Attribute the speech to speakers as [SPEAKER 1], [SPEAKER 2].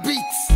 [SPEAKER 1] beats.